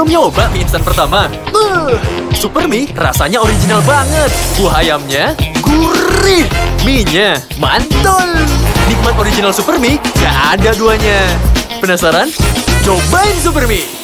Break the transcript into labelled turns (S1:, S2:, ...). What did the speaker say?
S1: Belum nyoba mie instan pertama? Uh, Super mie rasanya original banget. Buah ayamnya gurih. Mie-nya mantul. Nikmat original super mie gak ada duanya. Penasaran? Cobain super mie.